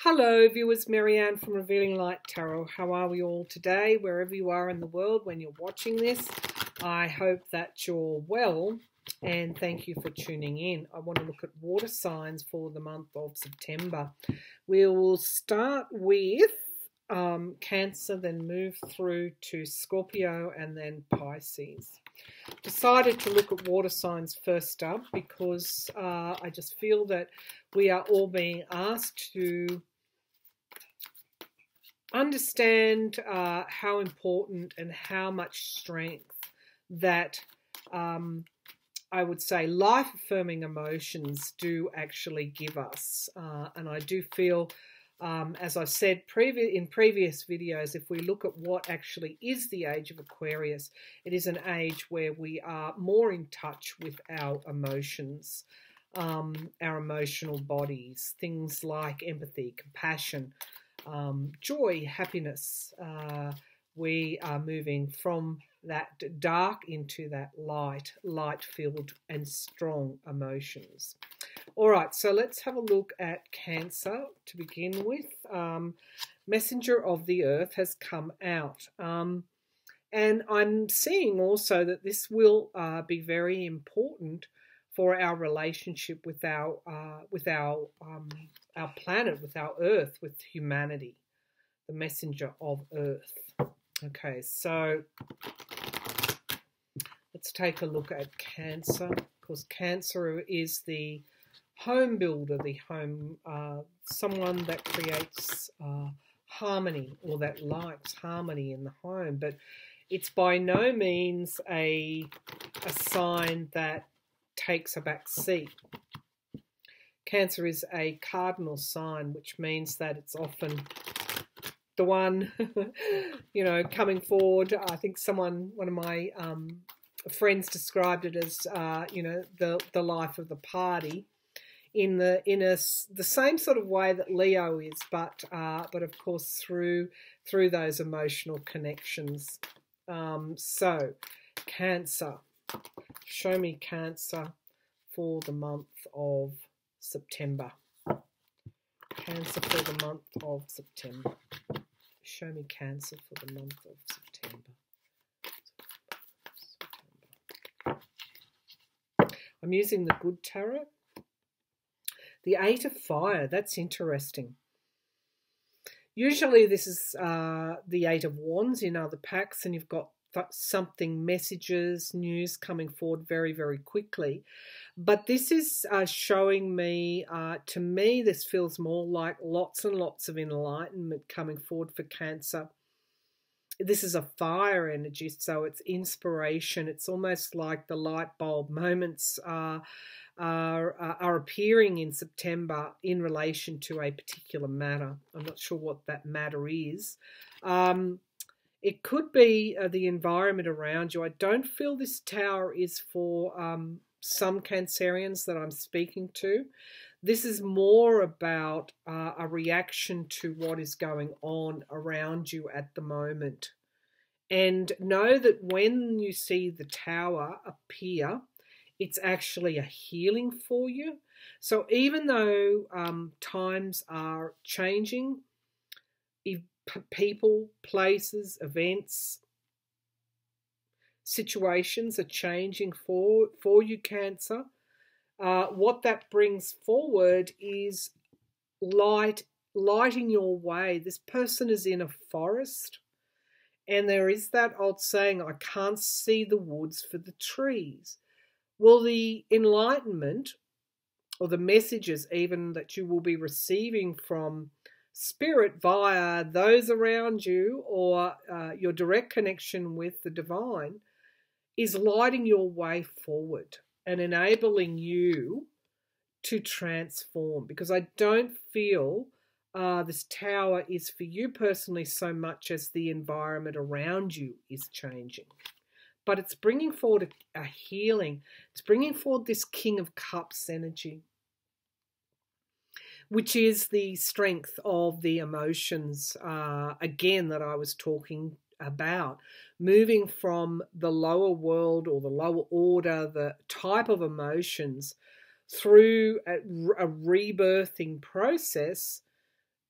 Hello, viewers. Marianne from Revealing Light Tarot. How are we all today, wherever you are in the world when you're watching this? I hope that you're well and thank you for tuning in. I want to look at water signs for the month of September. We will start with um, Cancer, then move through to Scorpio and then Pisces. Decided to look at water signs first up because uh, I just feel that we are all being asked to understand uh, how important and how much strength that um, I would say life affirming emotions do actually give us. Uh, and I do feel um, as I've said previ in previous videos, if we look at what actually is the age of Aquarius, it is an age where we are more in touch with our emotions, um, our emotional bodies, things like empathy, compassion, um, joy, happiness. Uh, we are moving from that dark into that light, light filled and strong emotions. All right, so let's have a look at Cancer to begin with. Um, Messenger of the Earth has come out. Um, and I'm seeing also that this will uh, be very important for our relationship with our uh, with our um, our planet, with our Earth, with humanity, the messenger of Earth. Okay, so let's take a look at Cancer. Because Cancer is the home builder, the home, uh, someone that creates uh, harmony or that likes harmony in the home. But it's by no means a, a sign that takes a back seat. Cancer is a cardinal sign, which means that it's often the one, you know, coming forward. I think someone, one of my um, friends described it as, uh, you know, the, the life of the party in the in a, the same sort of way that Leo is, but uh, but of course through through those emotional connections. Um, so, Cancer, show me Cancer for the month of September. Cancer for the month of September. Show me Cancer for the month of September. I'm using the Good Tarot. The Eight of Fire, that's interesting. Usually this is uh, the Eight of Wands in other packs and you've got something, messages, news coming forward very, very quickly. But this is uh, showing me, uh, to me, this feels more like lots and lots of enlightenment coming forward for Cancer. This is a fire energy, so it's inspiration. It's almost like the light bulb moments are, are, are appearing in September in relation to a particular matter. I'm not sure what that matter is. Um, it could be uh, the environment around you. I don't feel this tower is for um, some Cancerians that I'm speaking to. This is more about uh, a reaction to what is going on around you at the moment. And know that when you see the tower appear, it's actually a healing for you. So even though um, times are changing, people, places, events, situations are changing for for you cancer. Uh, what that brings forward is light lighting your way. This person is in a forest and there is that old saying i can't see the woods for the trees. Well the enlightenment or the messages even that you will be receiving from spirit via those around you or uh, your direct connection with the divine is lighting your way forward and enabling you to transform because I don't feel uh, this tower is for you personally so much as the environment around you is changing. But it's bringing forward a, a healing. It's bringing forward this King of Cups energy, which is the strength of the emotions, uh, again, that I was talking about moving from the lower world or the lower order, the type of emotions, through a, a rebirthing process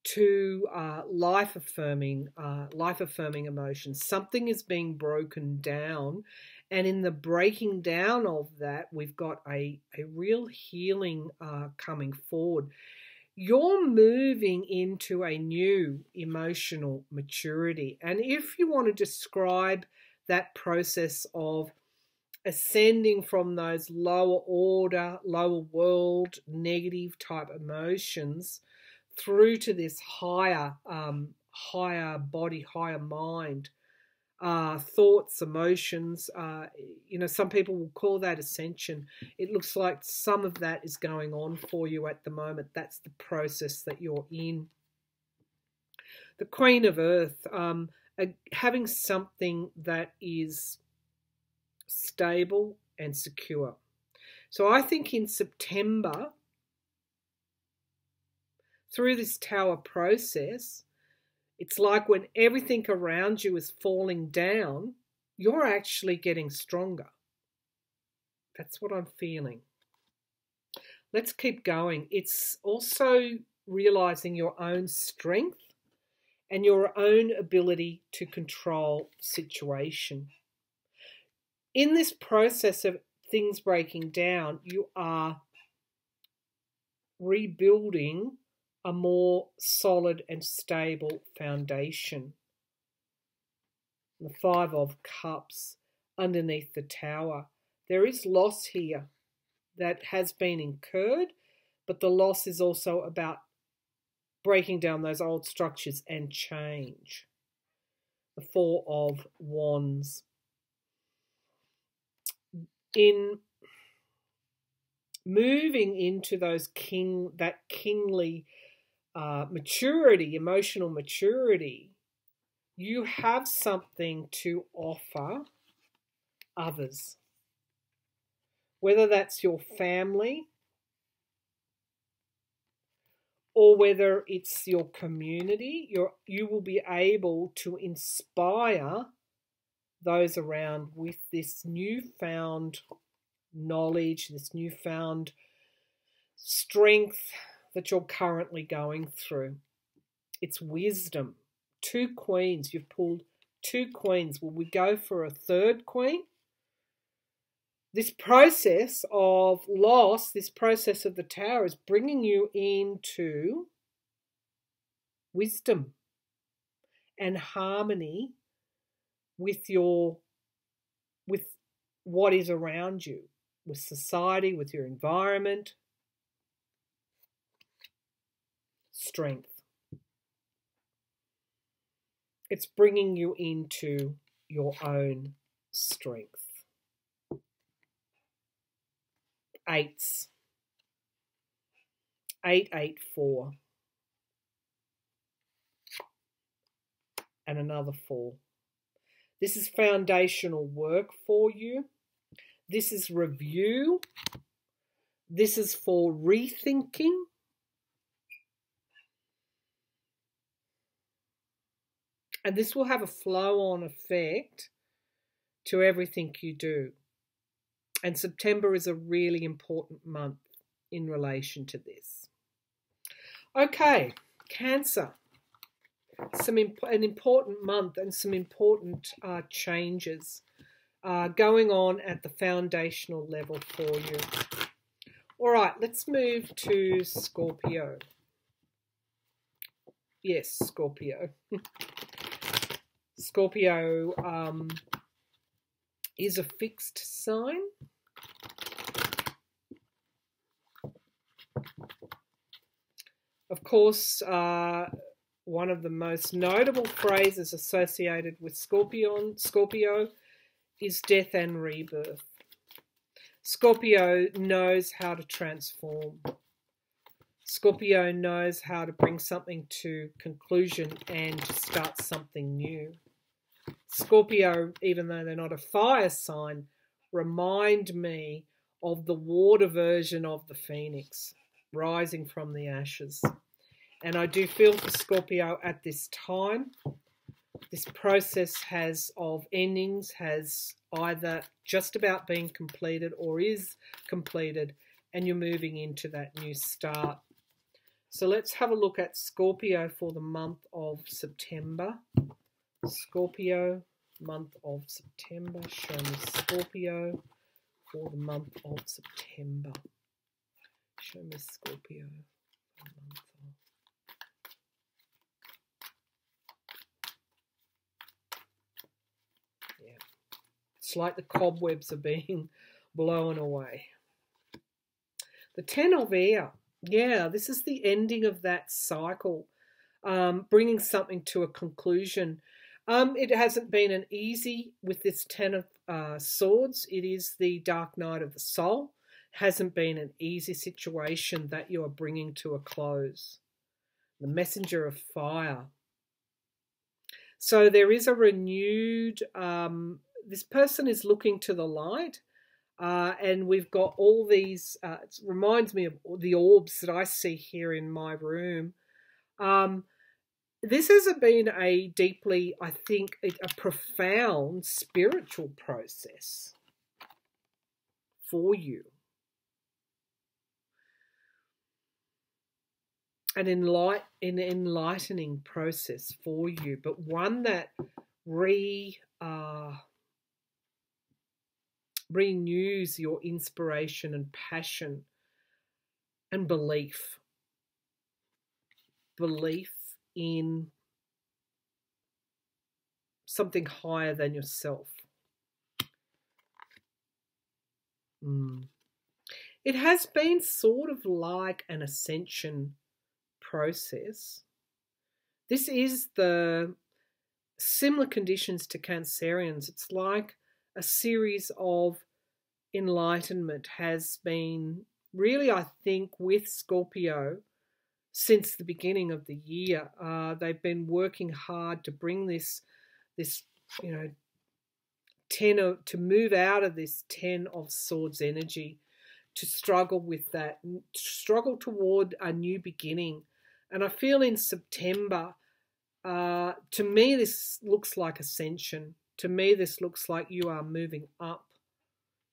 to uh, life affirming, uh, life affirming emotions. Something is being broken down, and in the breaking down of that, we've got a a real healing uh, coming forward. You're moving into a new emotional maturity, and if you want to describe that process of ascending from those lower order, lower world, negative type emotions through to this higher, um, higher body, higher mind, uh, thoughts, emotions. Uh, you know, some people will call that ascension. It looks like some of that is going on for you at the moment. That's the process that you're in. The Queen of Earth, um, uh, having something that is stable and secure. So I think in September, through this tower process, it's like when everything around you is falling down, you're actually getting stronger. That's what I'm feeling. Let's keep going. It's also realizing your own strength and your own ability to control situation. In this process of things breaking down, you are rebuilding a more solid and stable foundation. The Five of Cups underneath the tower. There is loss here that has been incurred, but the loss is also about breaking down those old structures and change. The Four of Wands. In moving into those king that kingly uh, maturity, emotional maturity, you have something to offer others. Whether that's your family or whether it's your community, you you will be able to inspire those around with this newfound knowledge, this newfound strength, that you're currently going through. It's wisdom. Two queens. You've pulled two queens. Will we go for a third queen? This process of loss, this process of the tower, is bringing you into wisdom and harmony with your with what is around you with society with your environment strength. It's bringing you into your own strength. Eights. Eight, eight, four. And another four. This is foundational work for you. This is review. This is for rethinking. And this will have a flow on effect to everything you do. And September is a really important month in relation to this. Okay, Cancer. Some imp an important month and some important uh, changes uh, going on at the foundational level for you. All right, let's move to Scorpio. Yes, Scorpio. Scorpio um, is a fixed sign. Of course, uh, one of the most notable phrases associated with Scorpion, Scorpio is death and rebirth. Scorpio knows how to transform. Scorpio knows how to bring something to conclusion and start something new. Scorpio, even though they're not a fire sign, remind me of the water version of the phoenix rising from the ashes. And I do feel for Scorpio at this time, this process has of endings has either just about been completed or is completed, and you're moving into that new start. So let's have a look at Scorpio for the month of September. Scorpio, month of September. Show me Scorpio for the month of September. Show me Scorpio for the month of Yeah. It's like the cobwebs are being blown away. The Ten of Air. Yeah, this is the ending of that cycle, um, bringing something to a conclusion. Um, it hasn't been an easy with this Ten of uh, Swords. It is the Dark Night of the Soul. Hasn't been an easy situation that you are bringing to a close. The Messenger of Fire. So there is a renewed. Um, this person is looking to the light. Uh, and we've got all these, uh, it reminds me of the orbs that I see here in my room. Um, this has been a deeply, I think, a, a profound spiritual process for you. An, enlight, an enlightening process for you, but one that re uh, renews your inspiration and passion and belief. Belief in something higher than yourself. Mm. It has been sort of like an ascension process. This is the similar conditions to Cancerians. It's like a series of enlightenment has been really, I think, with Scorpio since the beginning of the year. Uh, they've been working hard to bring this, this, you know, ten of, to move out of this ten of swords energy, to struggle with that, struggle toward a new beginning. And I feel in September, uh, to me, this looks like ascension to me, this looks like you are moving up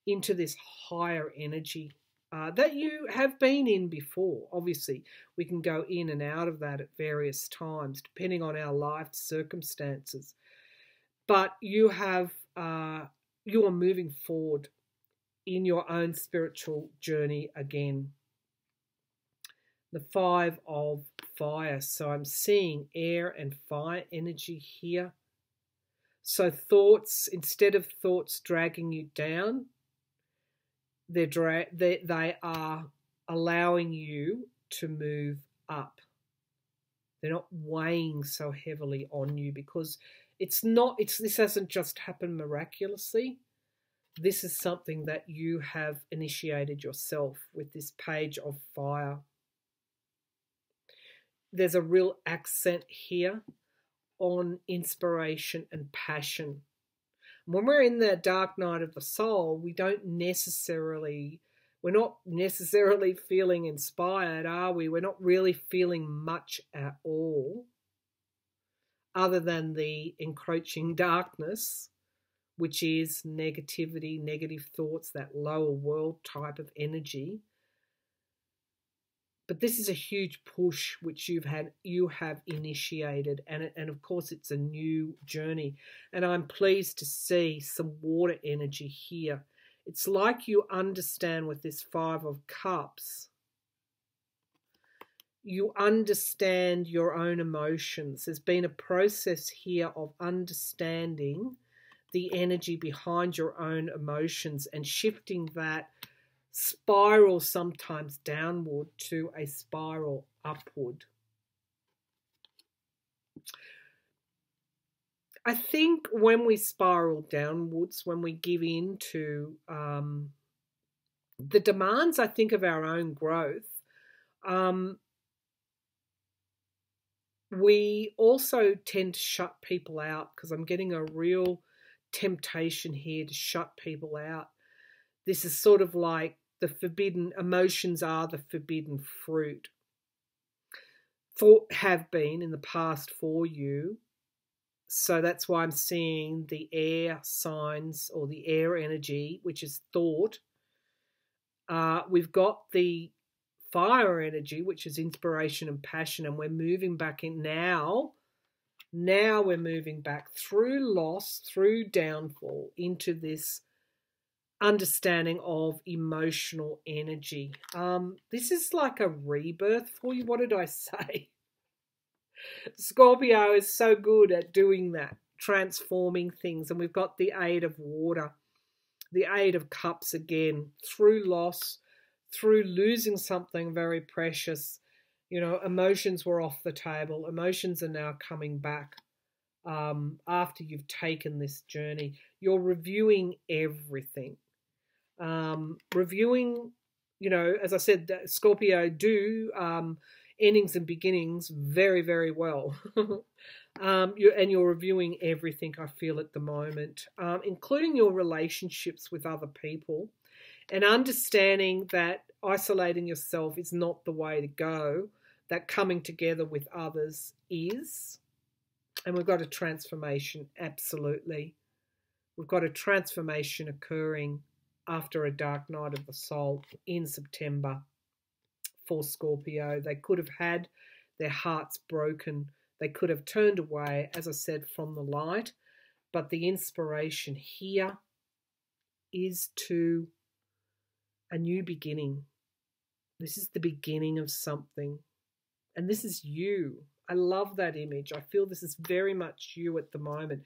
into this higher energy uh, that you have been in before. Obviously, we can go in and out of that at various times, depending on our life circumstances. But you have uh, you are moving forward in your own spiritual journey again. The five of fire. So I'm seeing air and fire energy here. So thoughts, instead of thoughts dragging you down, they're dra- they, they are allowing you to move up. They're not weighing so heavily on you because it's not it's this hasn't just happened miraculously. This is something that you have initiated yourself with this page of fire. There's a real accent here on inspiration and passion. When we're in the dark night of the soul, we don't necessarily, we're not necessarily feeling inspired, are we? We're not really feeling much at all, other than the encroaching darkness, which is negativity, negative thoughts, that lower world type of energy but this is a huge push which you've had you have initiated and and of course it's a new journey. And i'm pleased to see some water energy here. It's like you understand with this five of cups you understand your own emotions. There's been a process here of understanding the energy behind your own emotions and shifting that spiral sometimes downward to a spiral upward. I think when we spiral downwards, when we give in to um, the demands, I think, of our own growth, um, we also tend to shut people out because I'm getting a real temptation here to shut people out. This is sort of like the forbidden emotions are the forbidden fruit. For have been in the past for you. So that's why i'm seeing the air signs or the air energy which is thought. Uh, we've got the fire energy, which is inspiration and passion, and we're moving back in now. Now we're moving back through loss, through downfall, into this understanding of emotional energy. Um, this is like a rebirth for you. What did I say? Scorpio is so good at doing that, transforming things, and we've got the eight of water, the eight of cups again, through loss, through losing something very precious. You know, emotions were off the table. Emotions are now coming back um, after you've taken this journey. You're reviewing everything. Um, reviewing, you know, as I said, Scorpio do um, endings and beginnings very, very well. um, you, and you're reviewing everything, I feel, at the moment, um, including your relationships with other people and understanding that isolating yourself is not the way to go, that coming together with others is. And we've got a transformation, absolutely. We've got a transformation occurring after a dark night of the soul in September for Scorpio. They could have had their hearts broken. They could have turned away, as I said, from the light. But the inspiration here is to a new beginning. This is the beginning of something. And this is you. I love that image. I feel this is very much you at the moment.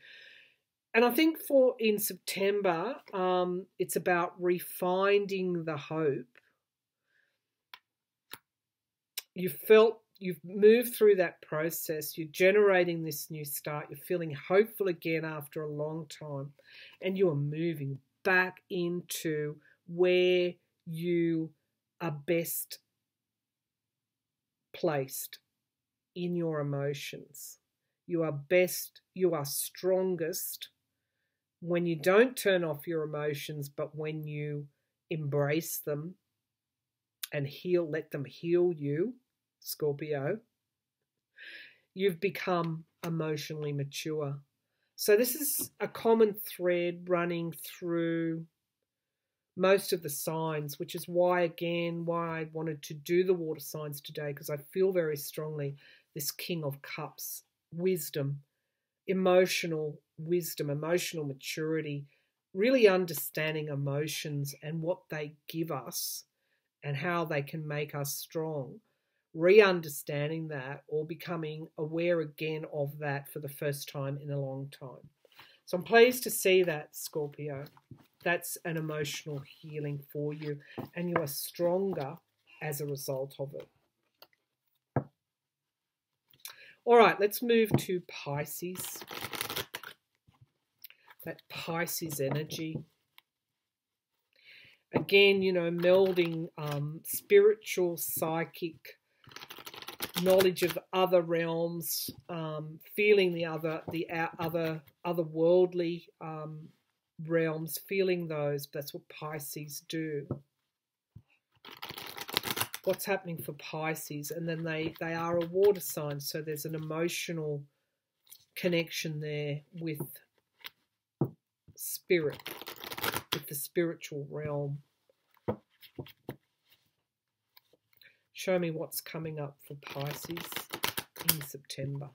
And I think for in September, um, it's about refining the hope you felt you've moved through that process, you're generating this new start, you're feeling hopeful again after a long time, and you are moving back into where you are best placed in your emotions. You are best, you are strongest when you don't turn off your emotions, but when you embrace them and heal, let them heal you Scorpio, you've become emotionally mature. So, this is a common thread running through most of the signs, which is why, again, why I wanted to do the water signs today, because I feel very strongly this King of Cups, wisdom, emotional wisdom, emotional maturity, really understanding emotions and what they give us and how they can make us strong re understanding that or becoming aware again of that for the first time in a long time. So I'm pleased to see that, Scorpio. That's an emotional healing for you, and you are stronger as a result of it. All right, let's move to Pisces. That Pisces energy. Again, you know, melding um, spiritual, psychic, knowledge of other realms, um, feeling the other, the other, otherworldly um, realms, feeling those. That's what Pisces do. What's happening for Pisces, and then they they are a water sign, so there's an emotional connection there with spirit, with the spiritual realm. Show me what's coming up for Pisces in September.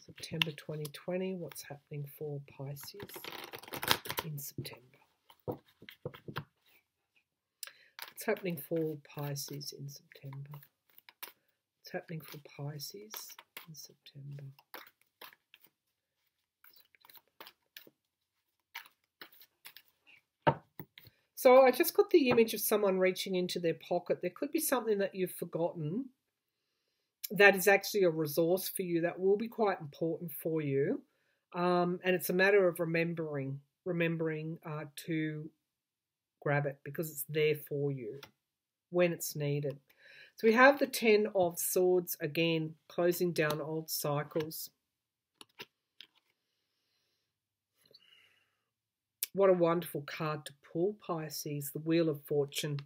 September 2020, what's happening for Pisces in September? What's happening for Pisces in September? What's happening for Pisces in September? So I just got the image of someone reaching into their pocket. There could be something that you've forgotten that is actually a resource for you that will be quite important for you. Um, and it's a matter of remembering, remembering uh, to grab it because it's there for you when it's needed. So we have the Ten of Swords again, closing down old cycles. What a wonderful card to pull, Pisces, the Wheel of Fortune.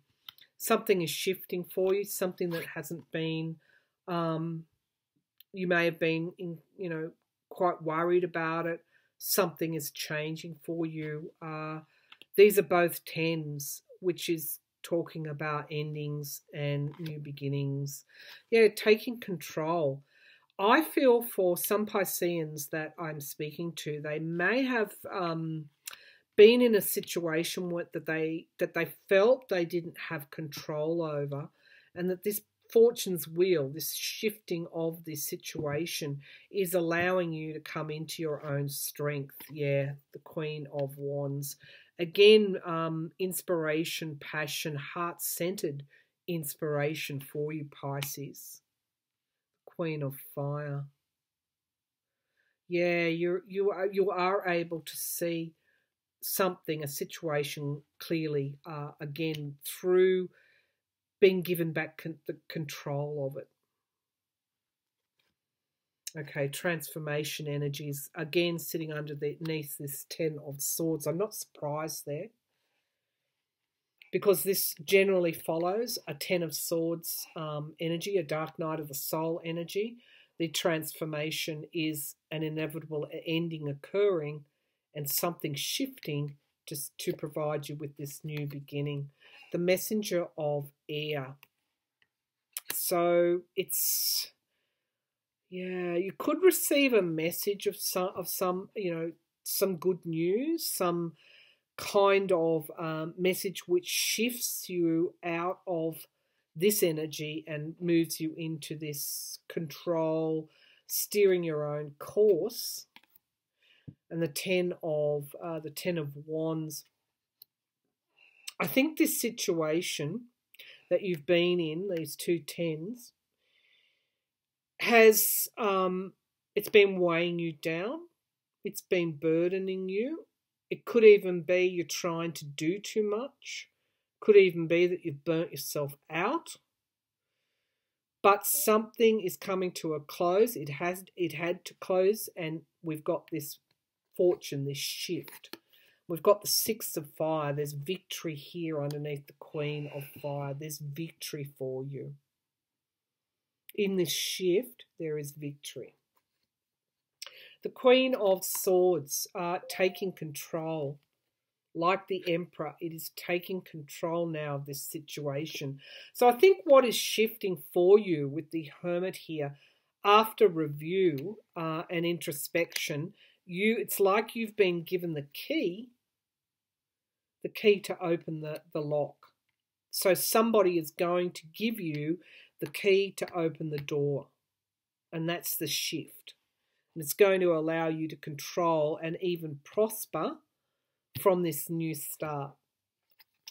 Something is shifting for you, something that hasn't been, um, you may have been, in, you know, quite worried about it. Something is changing for you. Uh, these are both tens, which is talking about endings and new beginnings. Yeah, taking control. I feel for some Pisceans that I'm speaking to, they may have um, been in a situation that they that they felt they didn't have control over, and that this fortune's wheel, this shifting of this situation, is allowing you to come into your own strength. Yeah, the Queen of Wands. Again, um, inspiration, passion, heart centered inspiration for you, Pisces. Queen of Fire. Yeah, you're you are you are able to see something, a situation clearly uh, again through being given back con- the control of it. Okay, transformation energies again sitting underneath this Ten of Swords. I'm not surprised there because this generally follows a Ten of Swords um, energy, a Dark Night of the Soul energy. The transformation is an inevitable ending occurring and something shifting just to provide you with this new beginning. The messenger of air. So it's yeah, you could receive a message of some of some, you know, some good news, some kind of um, message which shifts you out of this energy and moves you into this control, steering your own course. And the ten of uh, the ten of wands. I think this situation that you've been in, these two tens, has um, it's been weighing you down. It's been burdening you. It could even be you're trying to do too much. Could even be that you've burnt yourself out. But something is coming to a close. It has it had to close, and we've got this fortune, this shift. We've got the Six of Fire. There's victory here underneath the Queen of Fire. There's victory for you. In this shift, there is victory. The Queen of Swords uh, taking control. Like the Emperor, it is taking control now of this situation. So I think what is shifting for you with the Hermit here, after review uh, and introspection, you it's like you've been given the key, the key to open the, the lock. So somebody is going to give you the key to open the door. And that's the shift. And it's going to allow you to control and even prosper from this new start.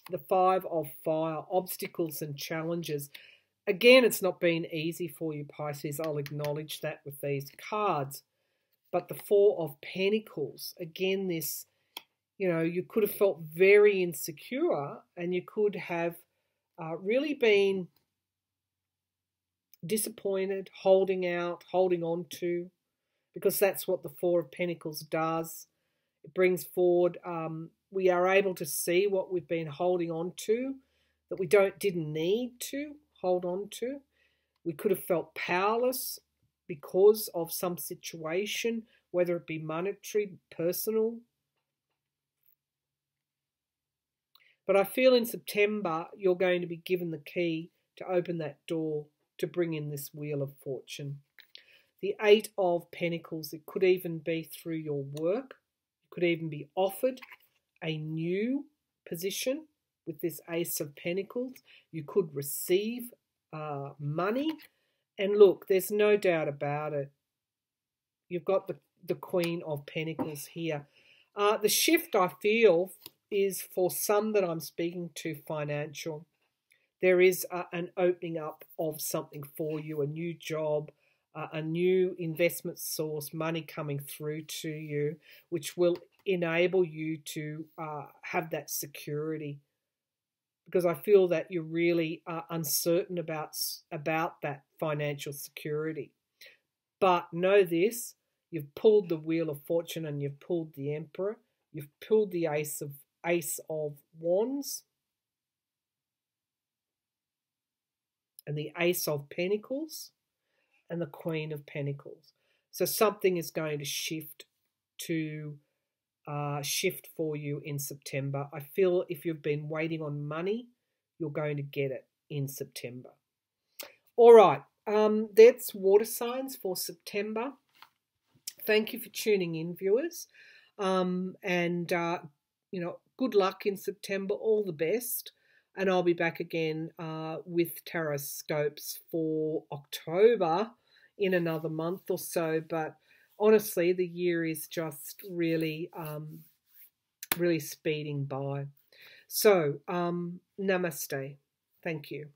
The five of fire, obstacles and challenges. Again, it's not been easy for you, Pisces. I'll acknowledge that with these cards. But the four of pentacles, again, this, you know, you could have felt very insecure and you could have uh, really been disappointed, holding out, holding on to, because that's what the Four of Pentacles does. It brings forward, um, we are able to see what we've been holding on to that we don't didn't need to hold on to. We could have felt powerless because of some situation, whether it be monetary, personal. But I feel in September you're going to be given the key to open that door to bring in this wheel of fortune. The Eight of Pentacles, it could even be through your work, it could even be offered a new position with this Ace of Pentacles. You could receive uh, money. And look, there's no doubt about it. You've got the, the Queen of Pentacles here. Uh, the shift I feel is for some that I'm speaking to financial there is an opening up of something for you, a new job, uh, a new investment source, money coming through to you, which will enable you to uh, have that security. Because I feel that you're really uncertain about about that financial security. But know this: you've pulled the wheel of fortune and you've pulled the emperor. You've pulled the ace of ace of wands and the Ace of Pentacles and the Queen of Pentacles. So something is going to shift to uh, shift for you in September. I feel if you've been waiting on money, you're going to get it in September. All right, um, that's water signs for September. Thank you for tuning in, viewers. Um, and, uh, you know, good luck in September. All the best. And I'll be back again uh, with tarot scopes for October in another month or so. But honestly, the year is just really, um, really speeding by. So, um, namaste. Thank you.